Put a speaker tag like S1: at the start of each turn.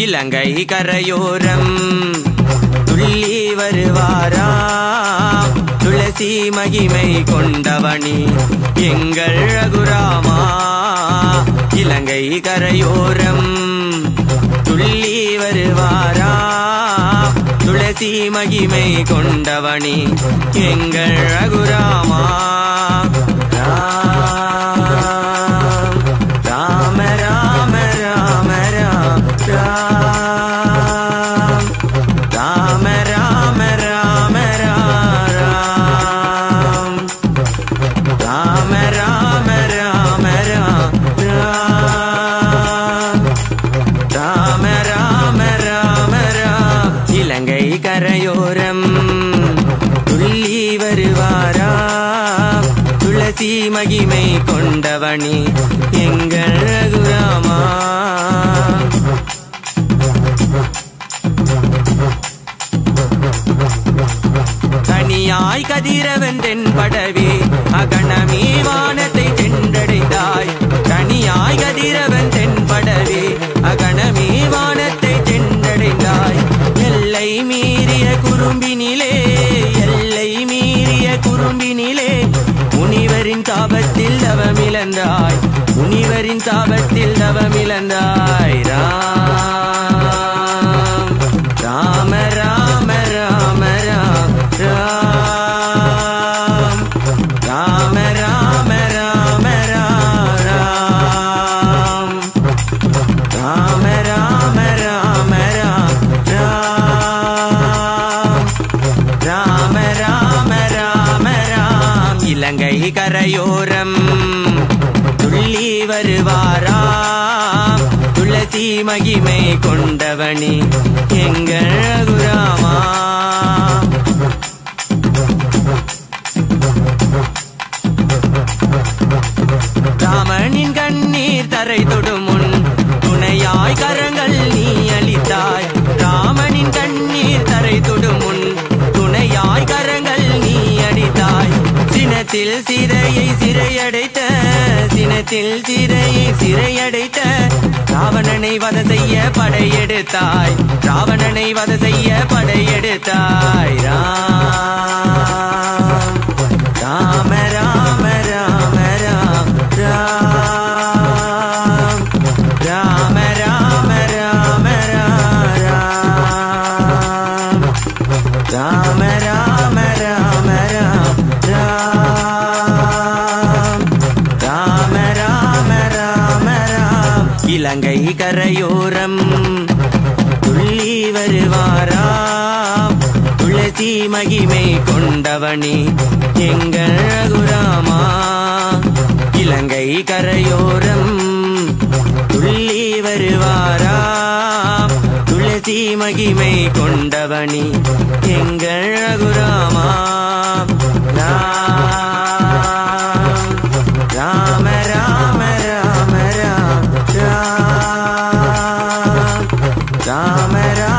S1: இலங்கை கரையோரம் துள்ளி வருவாராம். துளசி மகிமை கொண்டவனி எங்கள் ரகுராமா. இலங்கை கரையோரம் துள்ளி வருவாராம். துளசி மகிமை கொண்டவனி எங்கள் ரகுராமா. கங்கை கரையோரம். துள்ளி வருவாராம் துளசி மகிமை கொண்டவனி எங்கள் ரகுராமா. தனியாய் கதிரவன் தென்படவே அகணமே வானத்தை இழந்தாய். முனிவரின் தாபத்தில் தவமிழந்தாய் ராம் ராம ராம ராம ராம் ராம். ராம ராம ராம ராம். ராம் ராம ராம ராம ராம். ராம ராம ராம ராம். இலங்கை கரையோரம் மகிமை கொண்டவனி எங்கள் ரகுராமா. ராமனின் கண்ணீர் தரை தொடும் சினத்தில் சிறையை சிறையடைத்த சினத்தில் சிறையை சிறையடைத்த ராவணனை வத செய்ய படையெடுத்தாய் ராவணனை வத செய்ய படையெடுத்தாய். ராம் ராம இலங்கை கரையோரம். துள்ளி வருவாராம் துளசி மகிமை கொண்டவனி எங்கள் ரகுராமா. இலங்கை கரையோரம். துள்ளி வருவாராம் துளசி மகிமை கொண்டவனி எங்கள் ரகுராமா. ராம் ராம